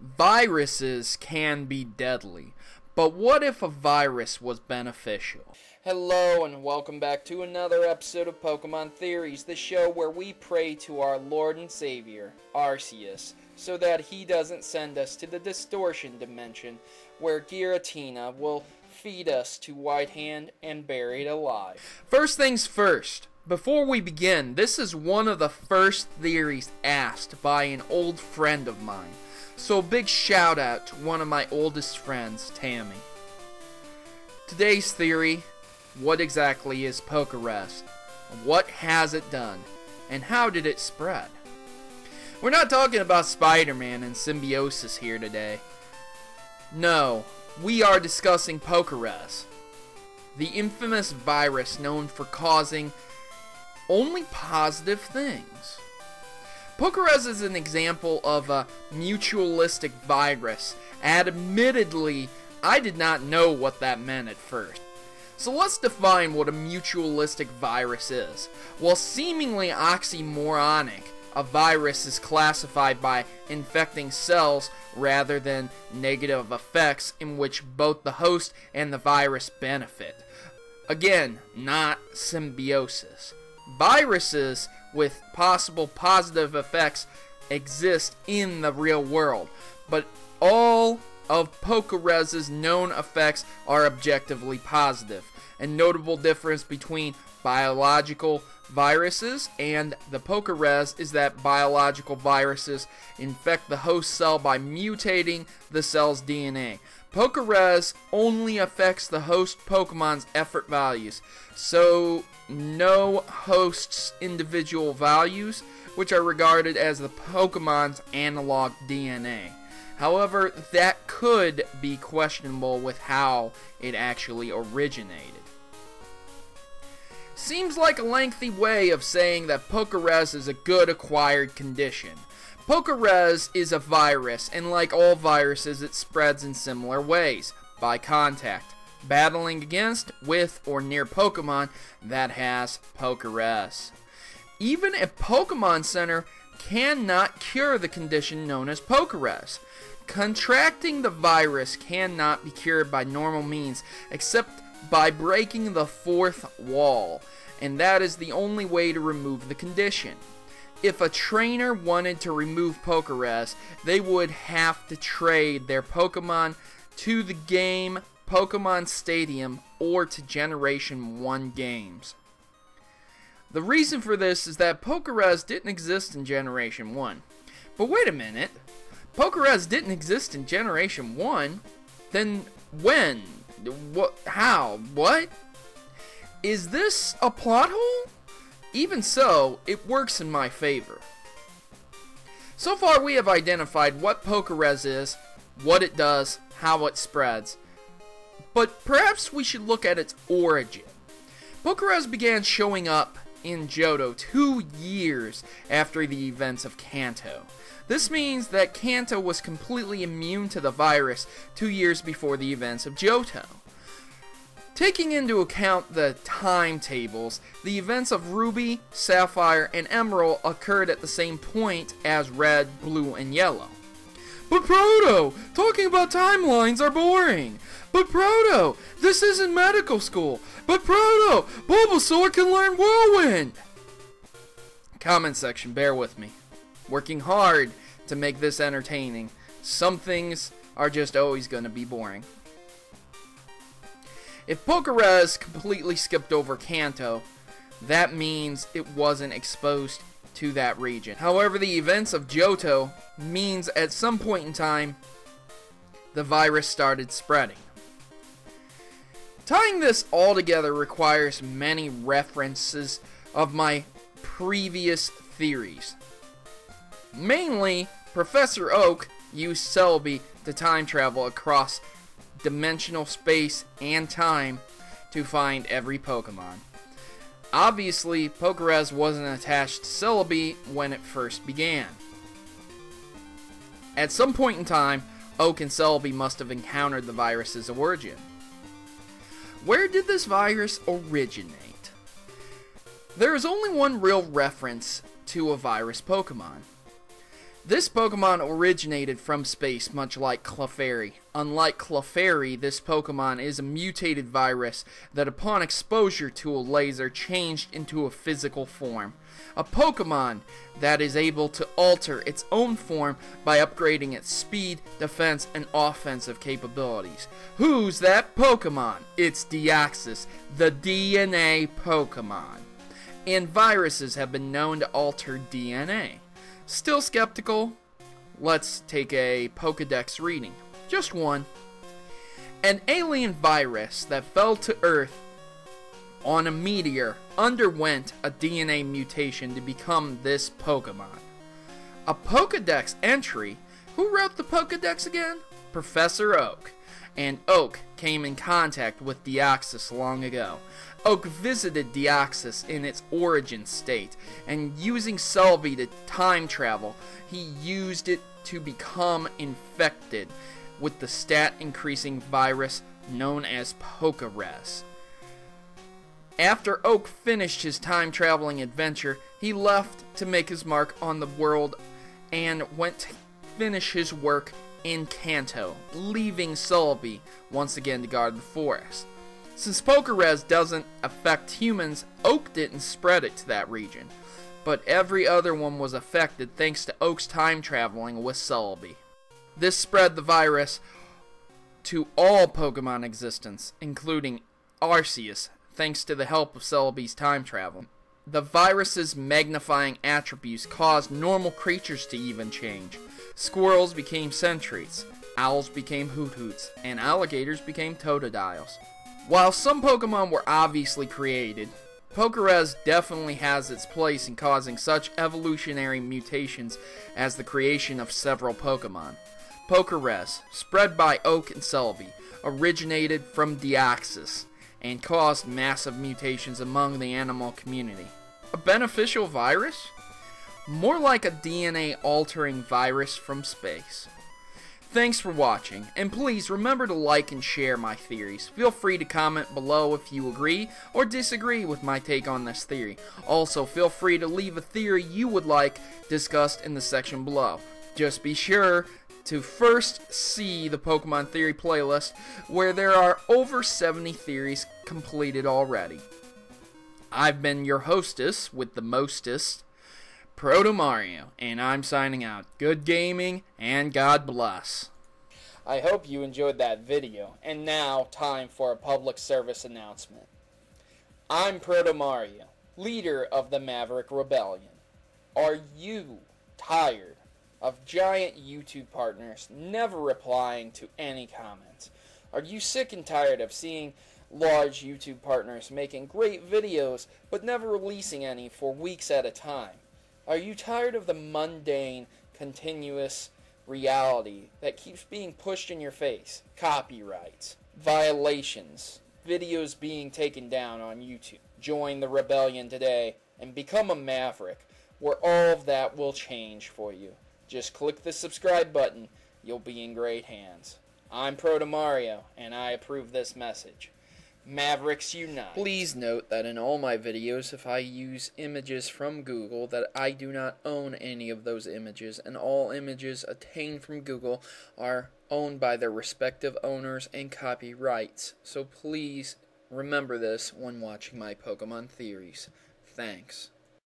Viruses can be deadly, but what if a virus was beneficial? Hello, and welcome back to another episode of Pokemon Theories, the show where we pray to our Lord and Savior, Arceus, so that he doesn't send us to the distortion dimension where Giratina will feed us to White Hand and buried alive. First things first. Before we begin, this is one of the first theories asked by an old friend of mine. So big shout out to one of my oldest friends, Tammy. Today's theory, what exactly is Pokerus? What has it done? And how did it spread? We're not talking about Spider-Man and symbiosis here today. No, we are discussing Pokerus, the infamous virus known for causing only positive things. Pokerus is an example of a mutualistic virus. Admittedly, I did not know what that meant at first. So let's define what a mutualistic virus is. While seemingly oxymoronic, a virus is classified by infecting cells rather than negative effects in which both the host and the virus benefit. Again, not symbiosis. Viruses with possible positive effects exist in the real world, but all of Pokerus's known effects are objectively positive. A notable difference between biological viruses and the Pokerus is that biological viruses infect the host cell by mutating the cell's DNA. Pokerus only affects the host Pokemon's effort values, so no host's individual values, which are regarded as the Pokemon's analog DNA. However, that could be questionable with how it actually originated. Seems like a lengthy way of saying that Pokerus is a good acquired condition. Pokerus is a virus, and like all viruses, it spreads in similar ways by contact, battling against, with, or near Pokemon that has Pokerus. Even a Pokemon Center cannot cure the condition known as Pokerus. Contracting the virus cannot be cured by normal means except by breaking the fourth wall, and that is the only way to remove the condition. If a trainer wanted to remove Pokerus, they would have to trade their Pokemon to the game Pokemon Stadium or to Generation 1 games. The reason for this is that Pokerus didn't exist in Generation 1. But wait a minute. Pokerus didn't exist in Generation 1? Then when? What? How? What? Is this a plot hole? Even so, it works in my favor. So far we have identified what Pokerus is, what it does, how it spreads. But perhaps we should look at its origin. Pokerus began showing up in Johto two years after the events of Kanto. This means that Kanto was completely immune to the virus two years before the events of Johto. Taking into account the timetables, the events of Ruby, Sapphire, and Emerald occurred at the same point as Red, Blue, and Yellow. But Proto, talking about timelines are boring. But Proto, this isn't medical school. But Proto, Bulbasaur can learn Whirlwind. Comment section, bear with me. Working hard to make this entertaining. Some things are just always going to be boring. If Pokerus completely skipped over Kanto, that means it wasn't exposed to that region. However, the events of Johto means at some point in time, the virus started spreading. Tying this all together requires many references of my previous theories. Mainly, Professor Oak used Celebi to time travel across dimensional space and time to find every Pokemon. Obviously, Pokerus wasn't attached to Celebi when it first began. At some point in time, Oak and Celebi must have encountered the virus's origin. Where did this virus originate? There is only one real reference to a virus Pokemon. This Pokemon originated from space, much like Clefairy. Unlike Clefairy, this Pokemon is a mutated virus that, upon exposure to a laser, changed into a physical form. A Pokemon that is able to alter its own form by upgrading its speed, defense, and offensive capabilities. Who's that Pokemon? It's Deoxys, the DNA Pokemon. And viruses have been known to alter DNA. Still skeptical? Let's take a Pokedex reading. Just one. An alien virus that fell to Earth on a meteor underwent a DNA mutation to become this Pokemon. A Pokedex entry? Who wrote the Pokedex again? Professor Oak. And Oak came in contact with Deoxys long ago. Oak visited Deoxys in its origin state, and using Celebi to time travel, he used it to become infected with the stat increasing virus known as Pokerus. After Oak finished his time traveling adventure, he left to make his mark on the world and went to finish his work in Kanto, leaving Celebi once again to guard the forest. Since Pokerus doesn't affect humans, Oak didn't spread it to that region, but every other one was affected thanks to Oak's time traveling with Celebi. This spread the virus to all Pokemon existence, including Arceus, thanks to the help of Celebi's time travel. The virus's magnifying attributes caused normal creatures to even change. Squirrels became Sentrets, owls became Hoothoots, and alligators became Totodiles. While some Pokemon were obviously created, Pokerus definitely has its place in causing such evolutionary mutations as the creation of several Pokemon. Pokerus, spread by Oak and Celebi, originated from Deoxys and caused massive mutations among the animal community. A beneficial virus? More like a DNA altering virus from space. Thanks for watching, and please remember to like and share my theories. Feel free to comment below if you agree or disagree with my take on this theory. Also, feel free to leave a theory you would like discussed in the section below. Just be sure to first see the Pokemon Theory playlist, where there are over 70 theories completed already. I've been your hostess with the mostest, Proto Mario, and I'm signing out. Good gaming, and God bless. I hope you enjoyed that video, and now time for a public service announcement. I'm Proto Mario, leader of the Maverick Rebellion. Are you tired of giant YouTube partners never replying to any comments? Are you sick and tired of seeing large YouTube partners making great videos but never releasing any for weeks at a time? Are you tired of the mundane, continuous reality that keeps being pushed in your face? Copyrights, violations, videos being taken down on YouTube. Join the rebellion today and become a maverick, where all of that will change for you. Just click the subscribe button, you'll be in great hands. I'm Proto Mario, and I approve this message. Mavericks Unite. Please note that in all my videos, if I use images from Google, that I do not own any of those images, and all images attained from Google are owned by their respective owners and copyrights. So please remember this when watching my Pokemon theories. Thanks.